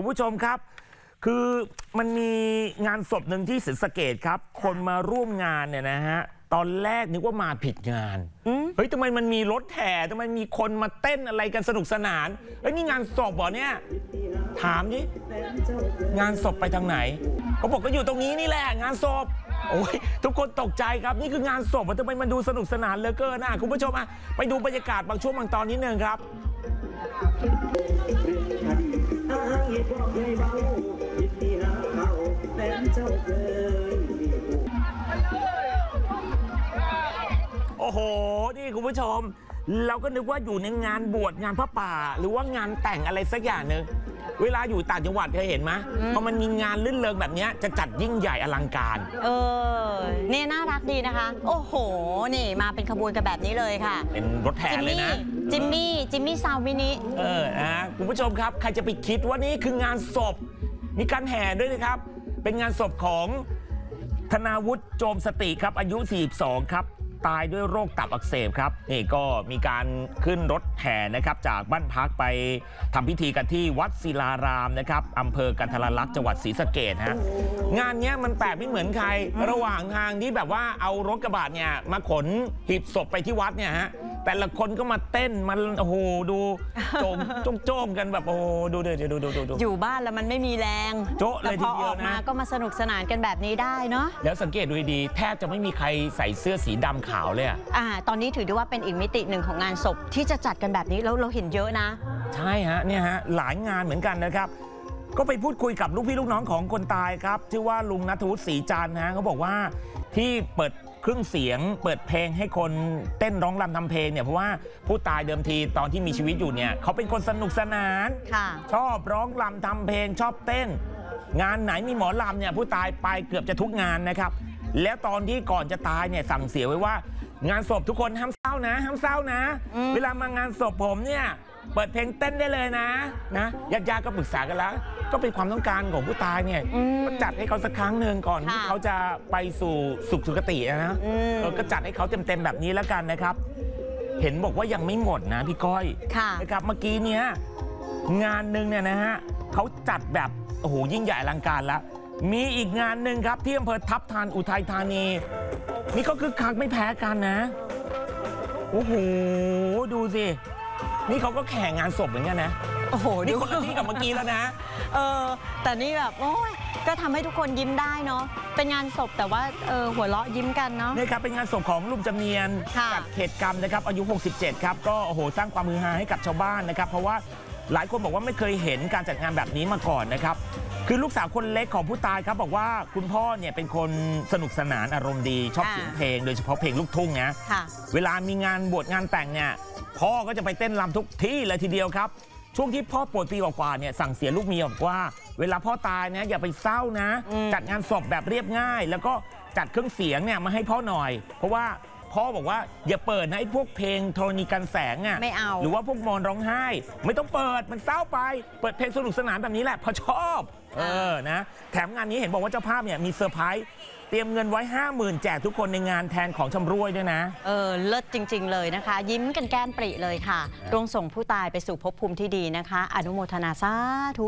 คุณผู้ชมครับ คือมันมีงานศพหนึ่งที่ศรีสะเกดครับ คนมาร่วมงานเนี่ยนะฮะตอนแรกนึกว่ามาผิดงาน เฮ้ยทำไมมันมีรถแห่ทำไมมีคนมาเต้นอะไรกันสนุกสนานเฮ้ยนี่งานศพเหรอเนี่ย ถามดิ งานศพไปทางไหน เขาบอกก็อยู่ตรงนี้นี่แหละงานศพ โอ้ยทุกคนตกใจครับ นี่คืองานศพอะทำไมมันดูสนุกสนานเหลือเกินนะคุณผู้ชมอะไปดูบรรยากาศบางช่วงบางตอนนิดนึงครับทางเหตุ บอกเคยเบาผิดที่หาเขาแต่เจ้าเกินโอ้โห นี่คุณผู้ชม เราก็นึกว่าอยู่ในงานบวชงานพระป่า หรือว่างานแต่งอะไรสักอย่างหนึ่ง เวลาอยู่ต่างจังหวัดเคยเห็นไหมพอมันมีงานลื่นเริงแบบเนี้ยจะจัดยิ่งใหญ่อลังการ เออเนี่ยน่ารักดีนะคะ โอ้โห นี่มาเป็นขบวนกันแบบนี้เลยค่ะ เป็นรถแห่จิมเลยมี่นะจิมมี่จิมมี่ซาวมินิเออนะคุณผู้ชมครับใครจะไปคิดว่านี่คืองานศพ มีการแห่ด้วยนะครับ เป็นงานศพของธนาวุฒิโจมสติครับอายุ 42 ครับ ตายด้วยโรคตับอักเสบครับนี่ก็มีการขึ้นรถแห่นะครับจากบ้านพักไปทำพิธีกันที่วัดศิลารามนะครับอำเภอกันทรลักษณ์จังหวัดศรีสะเกดฮะงานเนี้ยมันแปลกไม่เหมือนใคร ระหว่างทางที่แบบว่าเอารถกระบะเนี่ยมาขนหีบศพไปที่วัดเนี่ยฮะ แต่ละคนก็มาเต้นมันโอ้โหดูโจมโจมโจมกันแบบโอ้โหดูเดี๋ยวดูดูดูดูอยู่บ้านแล้วมันไม่มีแรงโจ๊ะเลยแต่พอทีเดีอยวอกนะมาก็มาสนุกสนานกันแบบนี้ได้เนาะแล้วสังเกตดูดีๆแทบจะไม่มีใครใส่เสื้อสีดำขาวเลยอะอ่าตอนนี้ถือได้ว่าเป็นอีกมิติหนึ่งของงานศพที่จะจัดกันแบบนี้แล้วเราเห็นเยอะนะ ใช่ฮะเนี่ยฮะหลายงานเหมือนกันนะครับก็ไปพูดคุยกับลูกพี่ลูกน้องของคนตายครับ ชื่อว่าลุงนัทวุฒิศรีจันทร์นะฮะเขาบอกว่าที่เปิด เครื่องเสียงเปิดเพลงให้คนเต้นร้องรำทำเพลงเนี่ยเพราะว่าผู้ตายเดิมทีตอนที่มีชีวิตอยู่เนี่ยเขาเป็นคนสนุกสนานค่ะชอบร้องรำทำเพลงชอบเต้น งานไหนมีหมอลำเนี่ยผู้ตายไปเกือบจะทุกงานนะครับ แล้วตอนที่ก่อนจะตายเนี่ยสั่งเสียไว้ว่า งานศพทุกคนห้ามเศร้านะห้ามเศร้านะอืมเวลามางานศพผมเนี่ยเปิดเพลงเต้นได้เลยนะนะญาติญาติๆก็ปรึกษากันแล้ว ก็เป็นความต้องการของผู้ตายเนี่ยอืมก็จัดให้เขาสักครั้งหนึ่งก่อนค่ะที่เขาจะไปสู่สุขสุคตินะอืมเออก็จัดให้เขาเต็มๆแบบนี้แล้วกันนะครับ เห็นบอกว่ายังไม่หมดนะพี่ก้อยค่ะนะครับเมื่อกี้เนี้ยงานหนึ่งเนี่ยนะฮะเขาจัดแบบโอ้โหยิ่งใหญ่อลังการแล้วมีอีกงานหนึ่งครับที่อำเภอทับทานอุทัยธานี นี่ก็คือคักไม่แพ้กันนะ โอ้โห ดูสิ นี่เขาก็แข่งงานศพเหมือนกันนะ โอ้โหนี่ดูคนละที่กับเมื่อกี้แล้วนะ เออ แต่นี่แบบโอ้ยก็ทำให้ทุกคนยิ้มได้เนาะ เป็นงานศพแต่ว่าเออหัวเราะยิ้มกันเนาะ นี่ครับเป็นงานศพของลุงจำเนียนค่ะกัดเขตกรรมนะครับอายุ 67 ครับ ก็โอ้โหสร้างความมือฮาให้กับชาวบ้านนะครับ เพราะว่าหลายคนบอกว่าไม่เคยเห็นการจัดงานแบบนี้มาก่อนนะครับ คือลูกสาวคนเล็กของผู้ตายครับบอกว่าคุณพ่อเนี่ยเป็นคนสนุกสนานอารมณ์ดีชอบอ่าเสียงเพลง โดยเฉพาะเพลงลูกทุ่งนะ ค่ะ เวลามีงานบวชงานแต่งเนี่ย พ่อก็จะไปเต้นรำทุกที่เลยทีเดียวครับ ช่วงที่พ่อป่วยปีกว่าๆเนี่ยสั่งเสียลูกเมียบอกว่า เวลาพ่อตายนะอย่าไปเศร้านะอืมจัดงานศพแบบเรียบง่าย แล้วก็จัดเครื่องเสียงเนี่ยมาให้พ่อหน่อย เพราะว่า พ่อบอกว่าอย่าเปิดนะไอ้พวกเพลงโทรณีกันแสงอะไม่เอา หรือว่าพวกมอนร้องไห้ ไม่ต้องเปิดมันเศร้าไป เปิดเพลงสนุกสนานแบบนี้แหละเพอชอบเออนะแถมงานนี้เห็นบอกว่าเจ้าภาพเนี่ยมีเซอร์ไพรส์เตรียมเงินไว้ 5 0,000 แจกทุกคนในงานแทนของชำร่วยด้วยนะ เออ เลิศจริง ๆ เลยนะคะ ยิ้มกันแก้มปริเลยค่ะรวงส่งผู้ตายไปสู่ภพภูมิที่ดีนะคะ อนุโมทนาสาธุ